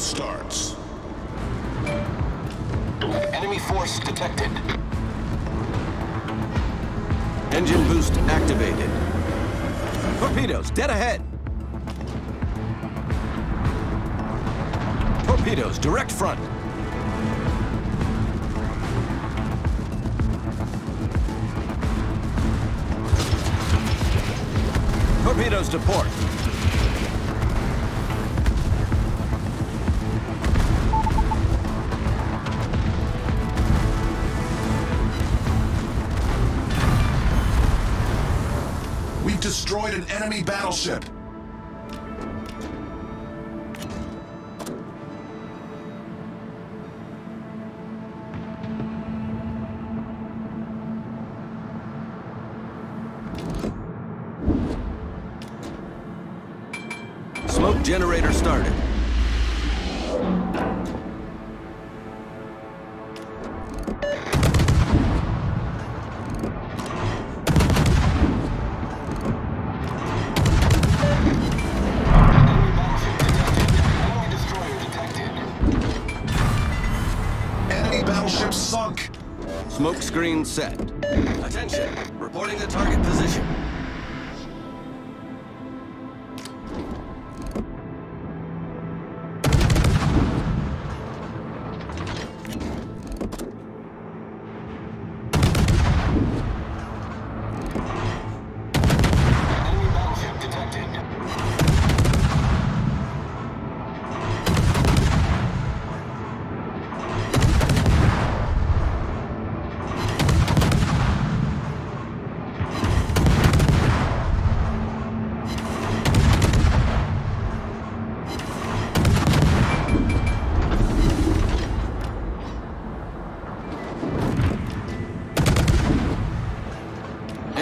starts. Enemy force detected. Engine boost activated. Torpedoes, dead ahead. Torpedoes, direct front. Torpedoes to port. Destroyed an enemy battleship. Smoke generator started. Battleship sunk. Smoke screen set. Attention, reporting the target position.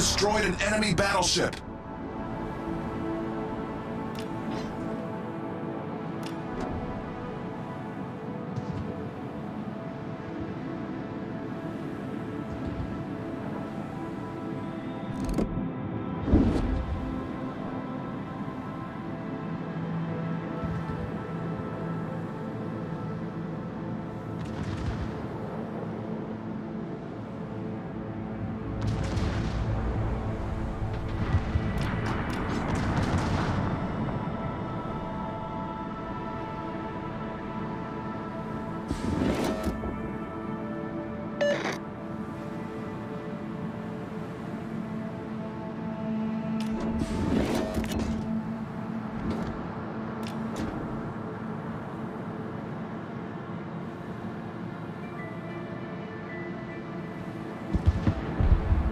Destroyed an enemy battleship.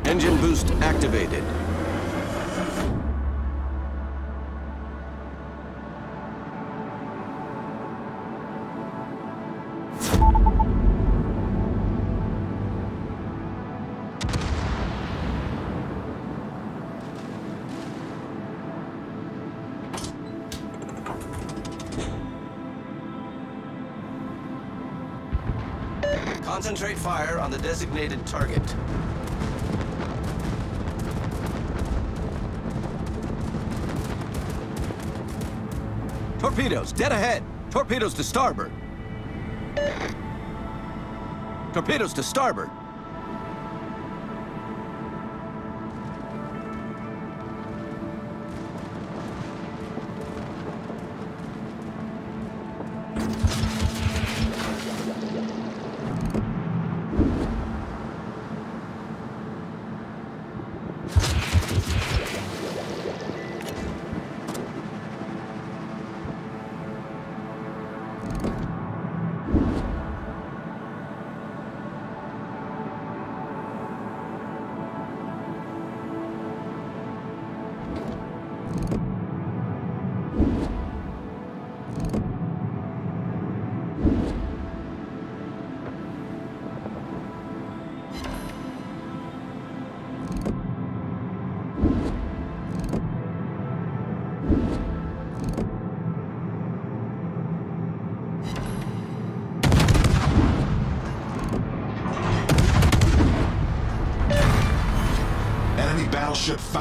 Engine boost activated. Concentrate fire on the designated target. Torpedoes, dead ahead. Torpedoes to starboard. Torpedoes to starboard.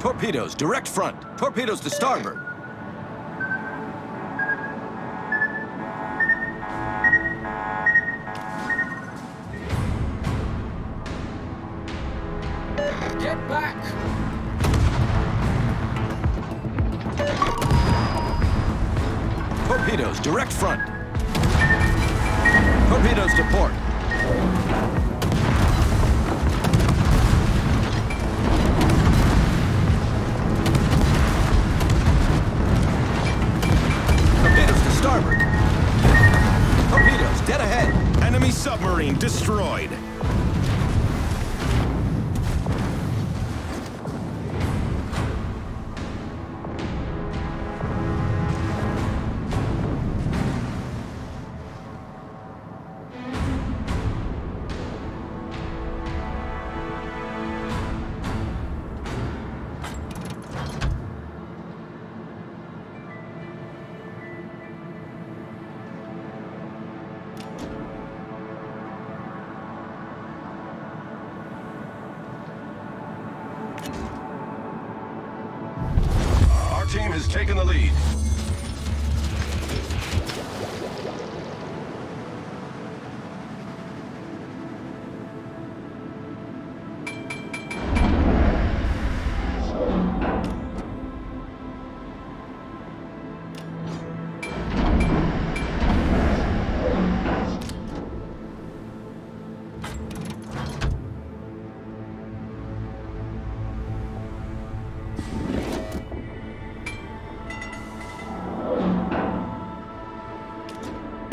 Torpedoes, direct front. Torpedoes to starboard. Get back! Torpedoes, direct front. Torpedoes to port. Starboard. Torpedoes, dead ahead. Enemy submarine destroyed. Has taken the lead.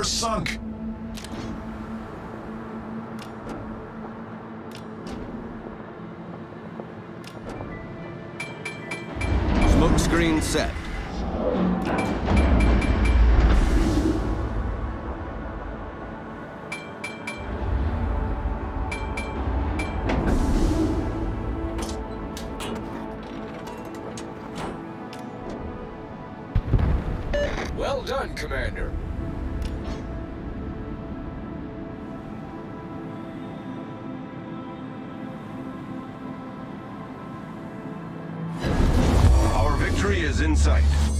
Destroyer sunk. Smoke screen set. Well done, Commander. Sight.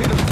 Hit him.